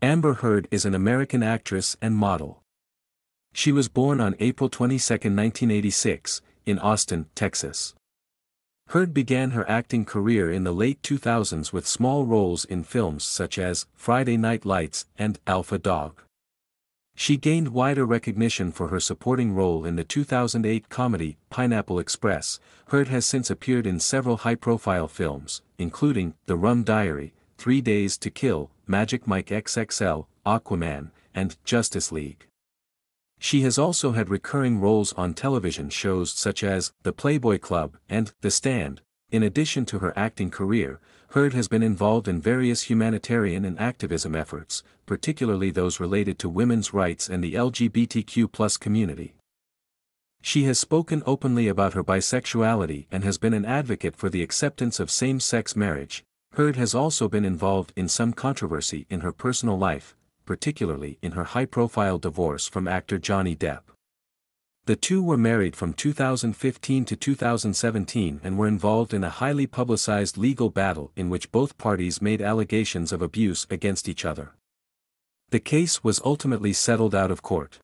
Amber Heard is an American actress and model. She was born on April 22, 1986, in Austin, Texas. Heard began her acting career in the late 2000s with small roles in films such as Friday Night Lights and Alpha Dog. She gained wider recognition for her supporting role in the 2008 comedy Pineapple Express. Heard has since appeared in several high-profile films, including The Rum Diary, Three Days to Kill, Magic Mike XXL, Aquaman, and Justice League. She has also had recurring roles on television shows such as The Playboy Club and The Stand. In addition to her acting career, Heard has been involved in various humanitarian and activism efforts, particularly those related to women's rights and the LGBTQ community. She has spoken openly about her bisexuality and has been an advocate for the acceptance of same-sex marriage. Heard has also been involved in some controversy in her personal life, particularly in her high-profile divorce from actor Johnny Depp. The two were married from 2015 to 2017 and were involved in a highly publicized legal battle in which both parties made allegations of abuse against each other. The case was ultimately settled out of court.